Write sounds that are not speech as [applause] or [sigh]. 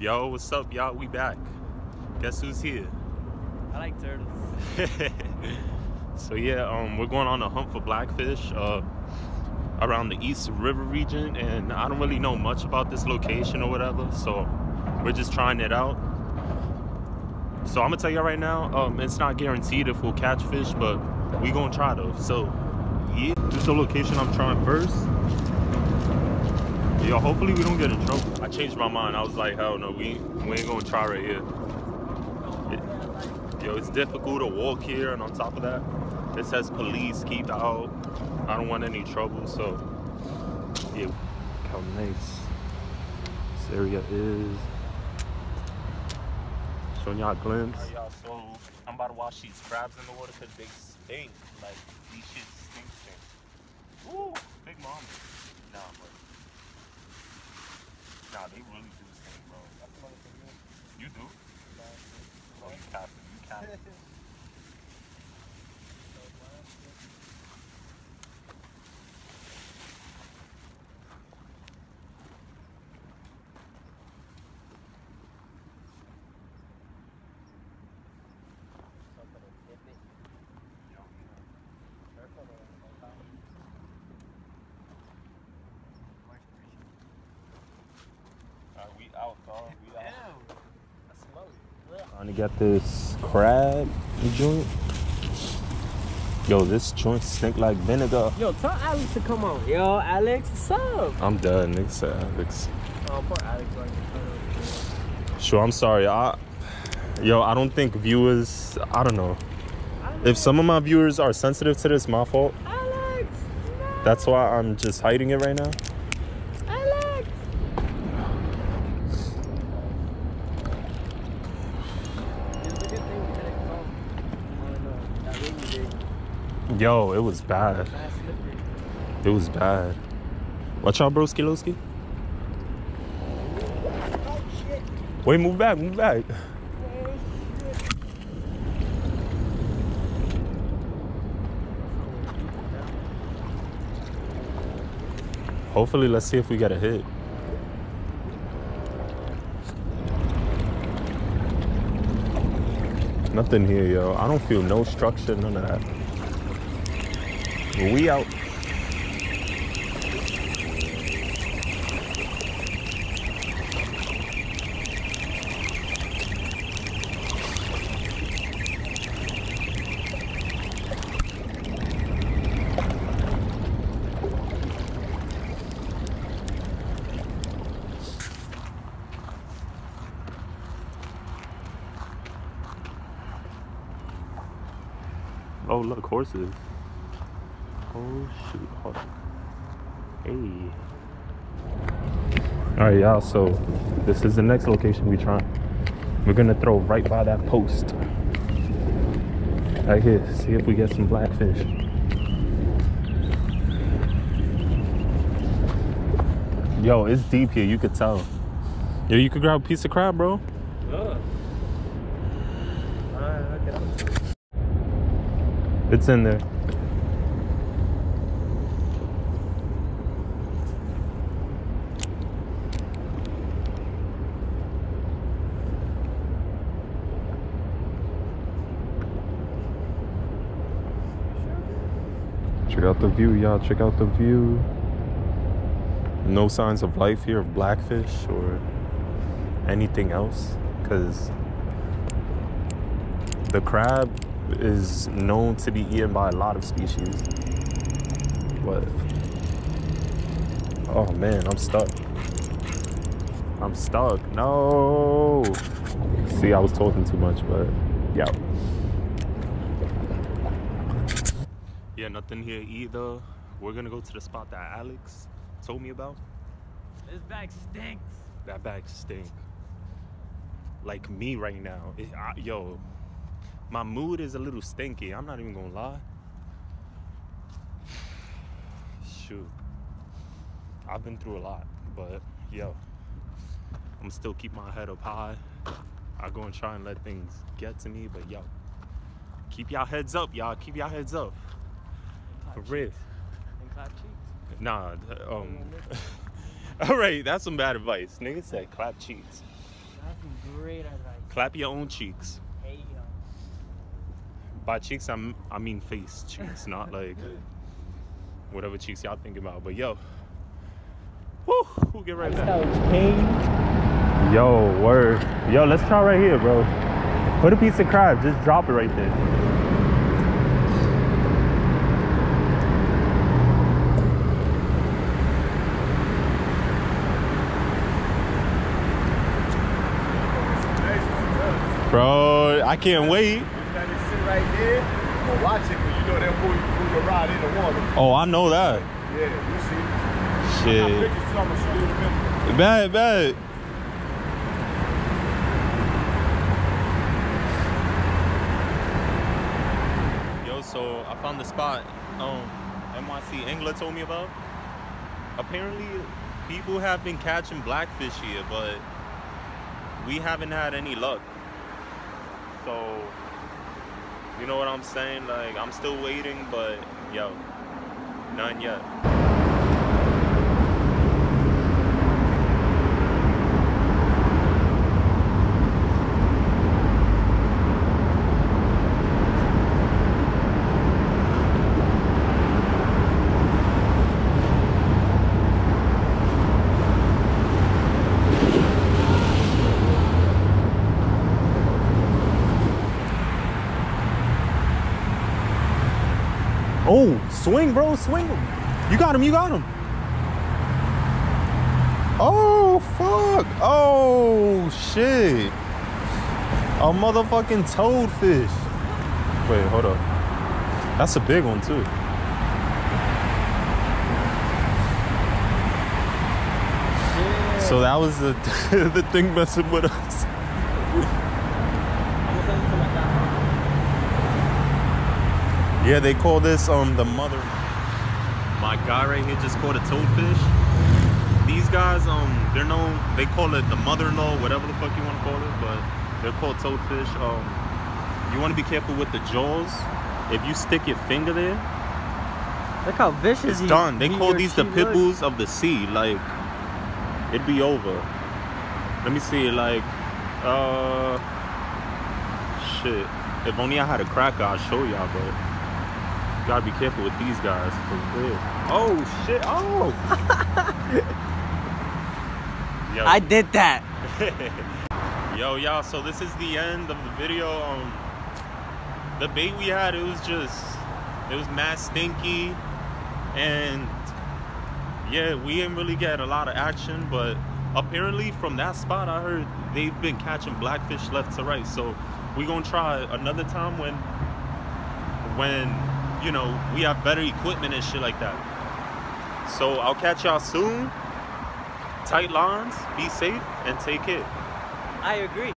Yo, what's up, y'all? We back. Guess who's here? I like turtles. [laughs] so yeah, um, we're going on a hunt for blackfish uh, around the East River region, and I don't really know much about this location or whatever, so we're just trying it out. So I'm gonna tell you right now, um, it's not guaranteed if we'll catch fish, but we gonna try though. So yeah, this is the location I'm trying first. Yo, hopefully we don't get in trouble. I changed my mind. I was like, hell no, we, we ain't gonna try right here. It, yo, it's difficult to walk here, and on top of that, it says police, keep out. I don't want any trouble, so yeah. Look how nice this area is. Showing y'all a glimpse. Alright, y'all, so I'm about to wash these crabs in the water because they stink. Like, these shit stink, stink. Ooh, big mama. Nah, but Nah, they really do stink, bro. You do? Oh, you capping. You capping. [laughs] Alright, we out, dog. We out. I smell it. Trying to get this crab joint. Yo, this joint stink like vinegar. Yo, tell Alex to come on. Yo, Alex, what's up? I'm done, nigga. Alex. Oh, poor Alex. Sure, I'm sorry. I, yo, I don't think viewers. I don't know. If some of my viewers are sensitive to this, my fault. Alex, no. That's why I'm just hiding it right now. Alex. It's a good thing we didn't come on uh, that rainy day. Yo, it was bad. It was bad. Watch out, broski Lowski. Oh. Wait, move back, move back. Hopefully, let's see if we get a hit. Nothing here, yo. I don't feel no structure, none of that. We out. Oh, look, horses. Oh, shoot. Hold on. Hey. All right, y'all. So, this is the next location we trying. We're gonna throw right by that post. Right here. See if we get some blackfish. Yo, it's deep here. You could tell. Yo, you could grab a piece of crab, bro. Ugh. It's in there. Check out the view, y'all. Check out the view. No signs of life here of blackfish or anything else because the crab is known to be eaten by a lot of species. But oh man, I'm stuck. I'm stuck. No. See, I was talking too much, but yeah. Yeah, nothing here either. We're gonna go to the spot that Alex told me about. This bag stinks. That bag stink. Like me right now. It, I, yo, my mood is a little stinky. I'm not even gonna lie. Shoot. I've been through a lot, but yo, I'm still keep my head up high. I go and try and let things get to me, but yo, keep y'all heads up, y'all. Keep y'all heads up. For Clap real. cheeks. And clap cheeks. Nah, th- um. [laughs] All right, that's some bad advice. Nigga said clap cheeks. That's some great advice. Clap your own cheeks. Hey, yo. By cheeks, I'm I mean face cheeks, not [laughs] like whatever cheeks y'all thinking about. But yo, whoo, we'll get right back. That pain. Yo, word. Yo, let's try right here, bro. Put a piece of crab, just drop it right there. Bro, I can't wait. You got to sit right there and watch it because you know they'll pull, you- pull your rod in the water. Oh, I know that. Yeah, you see. Shit. pictures too, I'm going to show you in a. Bad, bad. Yo, so I found the spot um NYC Angler told me about. Apparently people have been catching blackfish here, but we haven't had any luck. So you know what I'm saying? Like I'm still waiting, but yo, none yet. Oh, swing, bro, swing. You got him, you got him. Oh, fuck. Oh, shit. A motherfucking toadfish. Wait, hold up. That's a big one, too. So that was the, [laughs] the thing messing with us. I'm gonna send it to my dad. Yeah, they call this um the mother. My guy right here just caught a toadfish. These guys, um, they're known. They call it the mother-in-law, whatever the fuck you want to call it, but they're called toadfish. Um, you want to be careful with the jaws. If you stick your finger there, Look how vicious it's he- done. They he call these the she pit bulls of the sea. Like, it'd be over. Let me see. Like, uh, shit. If only I had a cracker, I'd show y'all, but you gotta be careful with these guys for real. Oh shit! Oh. [laughs] Yo. I did that. [laughs] Yo, y'all. So this is the end of the video. Um, the bait we had, it was just, it was mad stinky, and yeah, we didn't really get a lot of action. But apparently, from that spot, I heard they've been catching blackfish left to right. So we're gonna try another time when, when you know we have better equipment and shit like that. So I'll catch y'all soon. Tight lines, be safe, and take care. I agree.